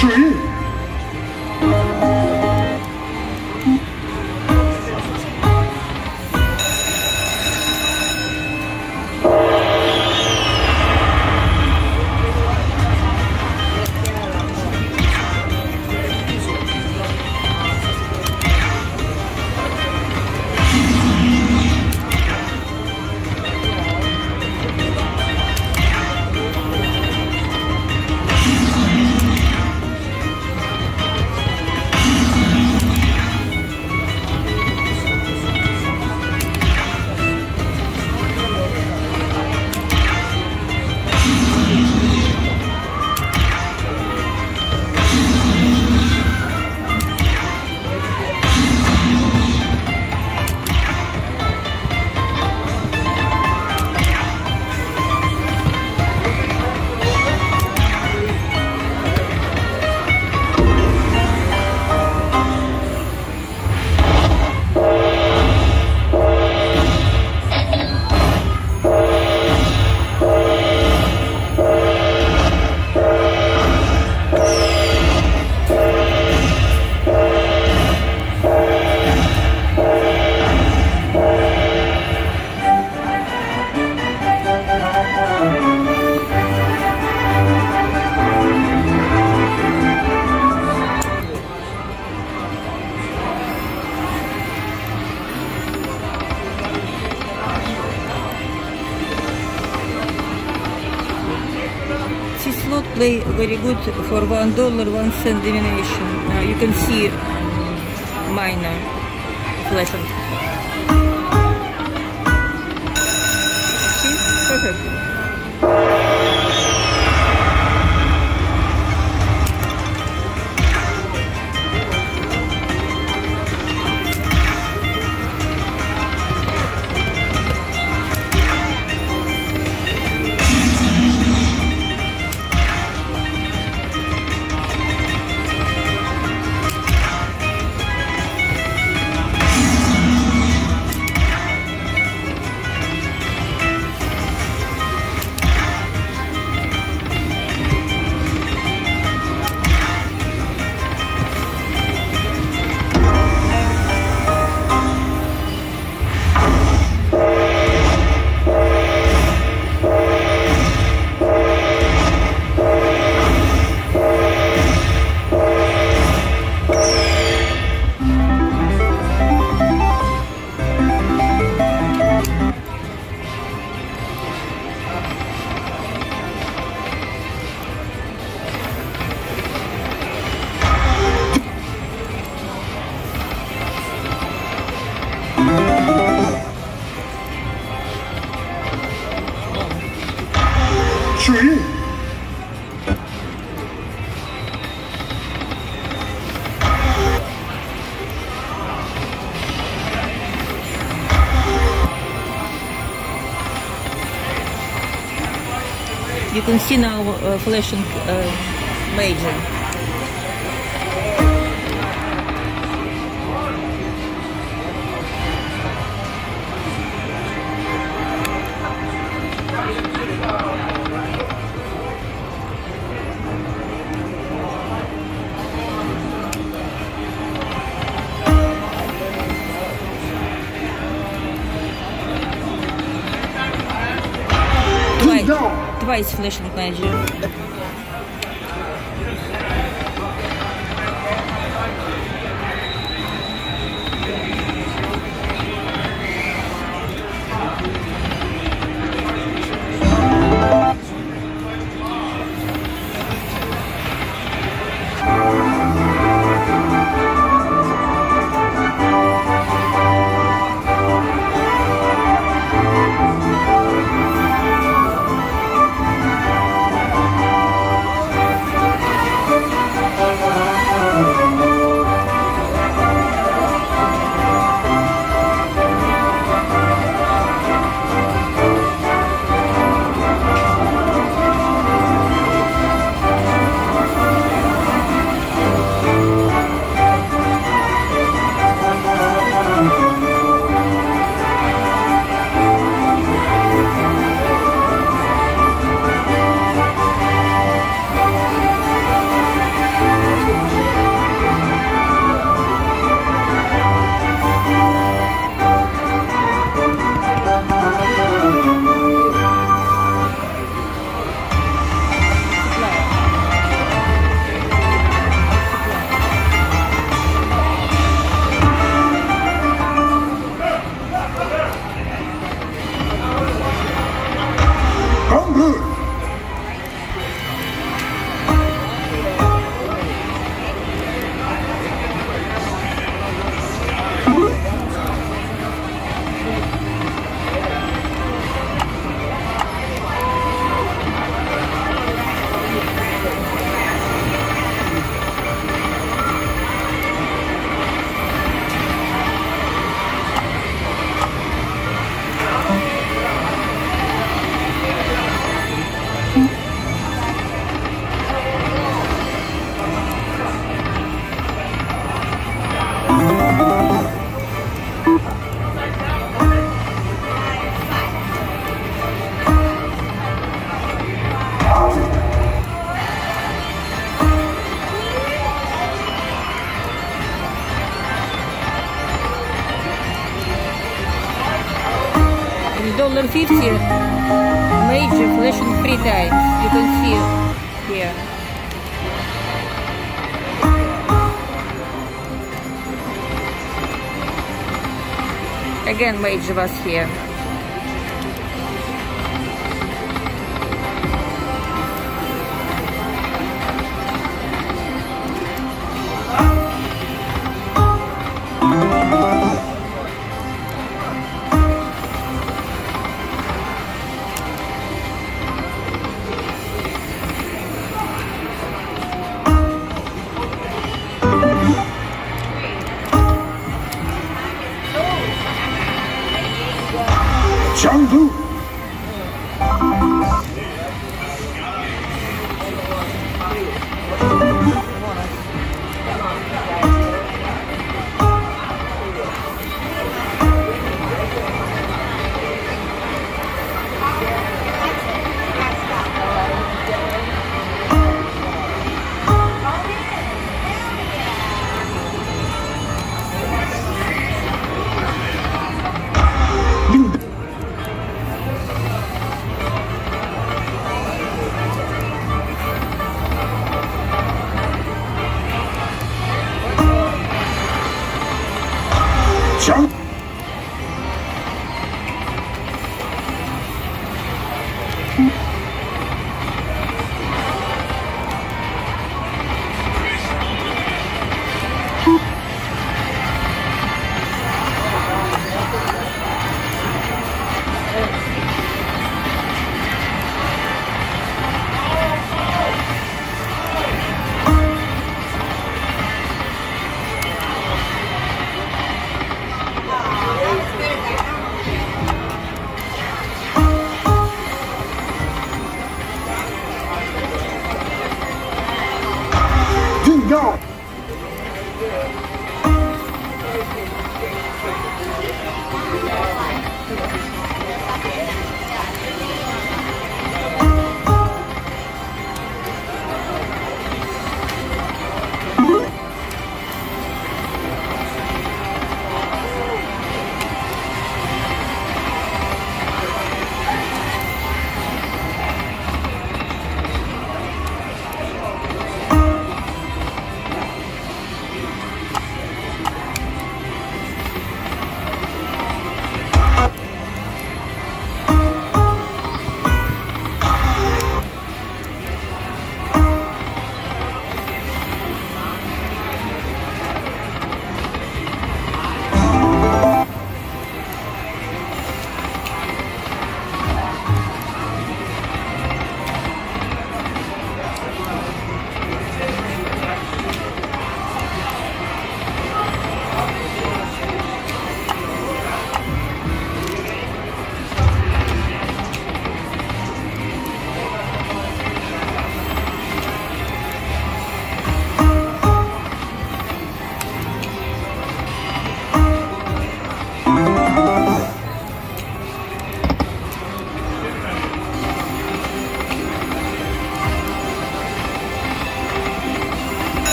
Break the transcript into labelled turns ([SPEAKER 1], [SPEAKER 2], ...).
[SPEAKER 1] 水。Play very good for one dollar one cent denomination. Now you can see minor flattened. See? Perfect. You can see now uh, flashing uh, major.
[SPEAKER 2] Down.
[SPEAKER 1] twice flashing major. Dollar fifty major flashing three times. You can see here. Again major was here.
[SPEAKER 2] go!